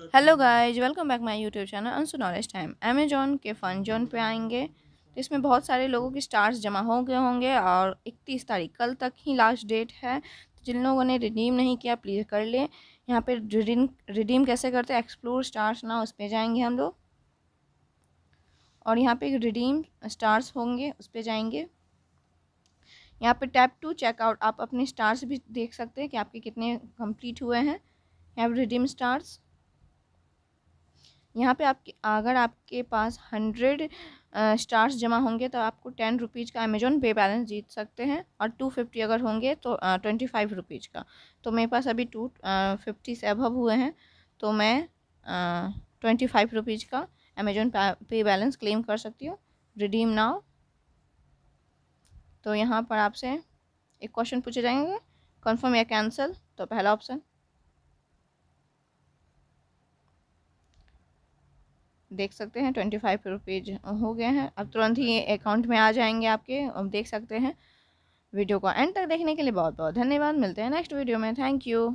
Hello guys welcome back my YouTube channel Anshu knowledge time Amazon के fun zone पे आएँगे। तो इसमें बहुत सारे लोगों के स्टार्स जमा हो गए होंगे और 31 तारीख कल तक ही लास्ट डेट है। तो जिन लोगों ने रिडीम नहीं किया प्लीज़ कर लें। यहाँ पे रिडीम रिडीम कैसे करते हैं? एक्सप्लोर स्टार्स ना, उस पर जाएँगे हम लोग। और यहाँ पे रिडीम स्टार्स होंगे, उस पर जाएँगे। यहाँ पे टैप टू चेकआउट आप अपने स्टार्स भी देख सकते हैं कि आपके कितने कंप्लीट हुए हैं। यहाँ पर रिडीम स्टार्स यहाँ पे आपके, अगर आपके पास हंड्रेड स्टार्स जमा होंगे तो आपको टेन रुपीज़ का अमेजोन पे बैलेंस जीत सकते हैं और टू फिफ्टी अगर होंगे तो ट्वेंटी फाइव रुपीज़ का। तो मेरे पास अभी टू फिफ्टी से अभव हुए हैं तो मैं ट्वेंटी फाइव रुपीज़ का अमेजोन पे बैलेंस क्लेम कर सकती हूँ। रिडीम नाउ तो यहाँ पर आपसे एक क्वेश्चन पूछे जाएँगे। कन्फर्म या कैंसिल तो पहला ऑप्शन देख सकते हैं ट्वेंटी फाइव रुपीज़ हो गए हैं। अब तुरंत ही अकाउंट में आ जाएँगे आपके, अब देख सकते हैं। वीडियो को एंड तक देखने के लिए बहुत बहुत धन्यवाद। मिलते हैं नेक्स्ट वीडियो में। Thank you